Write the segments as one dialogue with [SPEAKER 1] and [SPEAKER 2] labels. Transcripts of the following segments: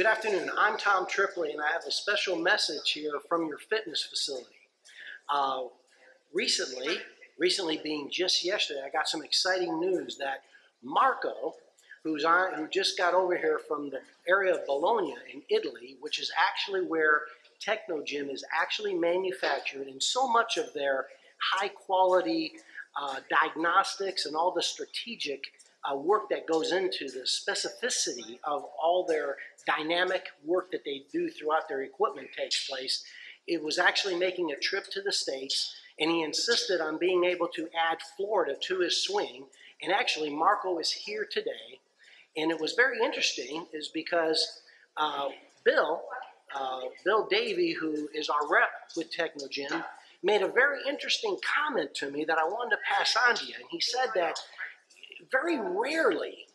[SPEAKER 1] Good afternoon. I'm Tom Tripoli, and I have a special message here from your fitness facility. Uh, recently, recently being just yesterday, I got some exciting news that Marco, who's on, who just got over here from the area of Bologna in Italy, which is actually where Technogym is actually manufactured, and so much of their high quality uh, diagnostics and all the strategic uh, work that goes into the specificity of all their dynamic work that they do throughout their equipment takes place. It was actually making a trip to the States, and he insisted on being able to add Florida to his swing. And actually, Marco is here today. And it was very interesting, is because uh, Bill, uh, Bill Davey, who is our rep with Technogym, made a very interesting comment to me that I wanted to pass on to you. And he said that very rarely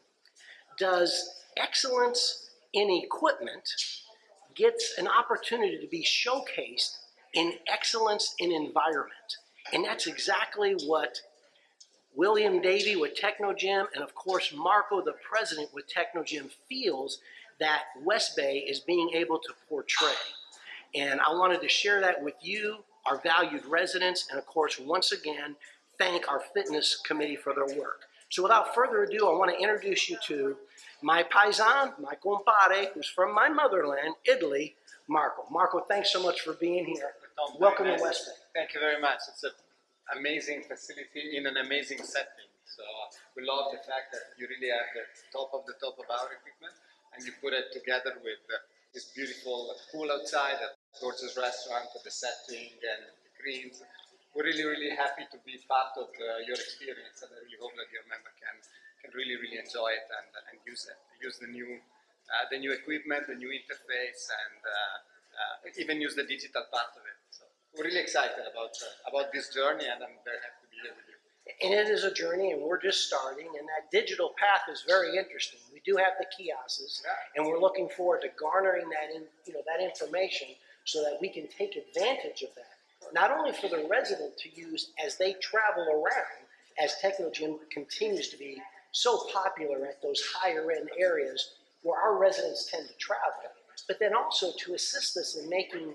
[SPEAKER 1] does excellence in equipment gets an opportunity to be showcased in excellence in environment. And that's exactly what William Davey with Technogym and of course Marco, the president with Technogym feels that West Bay is being able to portray. And I wanted to share that with you, our valued residents, and of course, once again, thank our fitness committee for their work. So without further ado, I want to introduce you to my paisan, my compare, who's from my motherland, Italy, Marco. Marco, thanks so much for being here.
[SPEAKER 2] Tom,
[SPEAKER 1] Welcome
[SPEAKER 2] very
[SPEAKER 1] to
[SPEAKER 2] nice.
[SPEAKER 1] West Bay.
[SPEAKER 2] Thank you very much. It's an amazing facility in an amazing setting. So uh, we love the fact that you really have the top of the top of our equipment and you put it together with uh, this beautiful pool outside, a gorgeous restaurant, the setting and the greens. We're really, really happy to be part of uh, your experience and I really hope that your member can, can really, really enjoy it and, and use it. Use the new, uh, the new equipment, the new interface and uh, uh, even use the digital part of it. So we're really excited about uh, about this journey, and I'm very happy to be here with you.
[SPEAKER 1] And it is a journey, and we're just starting. And that digital path is very interesting. We do have the kiosks, and we're looking forward to garnering that in, you know, that information so that we can take advantage of that. Not only for the resident to use as they travel around, as Technogym continues to be so popular at those higher end areas where our residents tend to travel, but then also to assist us in making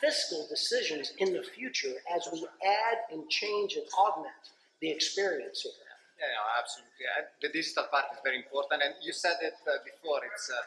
[SPEAKER 1] fiscal decisions in the future as we add and change and augment the experience here.
[SPEAKER 2] Yeah, no, absolutely. Uh, The digital part is very important, and you said it uh, before. It's a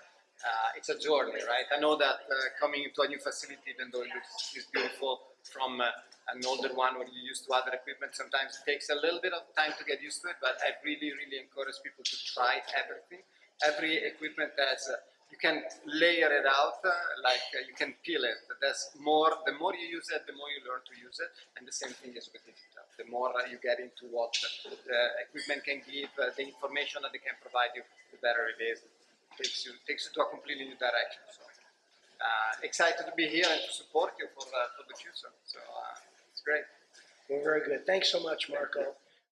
[SPEAKER 2] uh, it's a journey, right? I know that uh, coming into a new facility, even though it looks is beautiful from uh, an older one where you used to other equipment, sometimes it takes a little bit of time to get used to it. But I really, really encourage people to try everything. Every equipment has. Uh, you can layer it out uh, like uh, you can peel it. There's more. The more you use it, the more you learn to use it, and the same thing is with digital. The more you get into what the equipment can give, the information that they can provide you, the better it is. Takes you takes you to a completely new direction. So uh, excited to be here and to support you for uh, for the future. So uh, it's great.
[SPEAKER 1] Well, very good. Thanks so much, Marco.